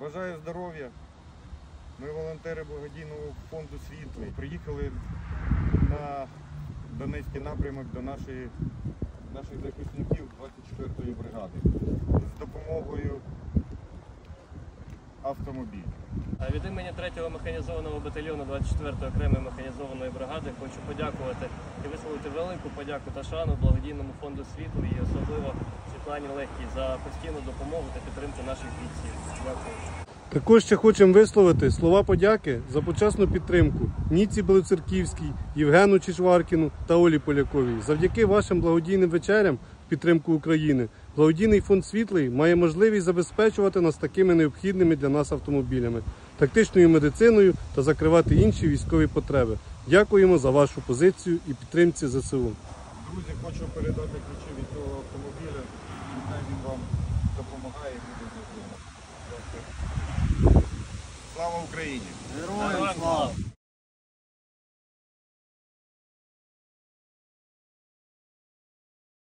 Бажаю здоров'я. Ми волонтери благодійного фонду світло. Приїхали на Донецький напрямок до нашої, наших захисників 24-ї бригади з допомогою автомобілів. Від імені 3-го механізованого батальйону 24-ї окремої механізованої бригади хочу подякувати і висловити велику подяку та шану благодійному фонду світу і особливо Світлані Легкій за постійну допомогу та підтримку наших бійців. Дякую. Також ще хочемо висловити слова подяки за почесну підтримку Ніці Белоцерківській, Євгену Чичваркіну та Олі Поляковій. Завдяки вашим благодійним вечерям в підтримку України благодійний фонд світлий має можливість забезпечувати нас такими необхідними для нас автомобілями, тактичною медициною та закривати інші військові потреби. Дякуємо за вашу позицію і підтримці ЗСУ. Друзі, хочу передати ключі від цього автомобіля. Нехай він вам допомагає і буде завжди. Слава Україні! Героям слава!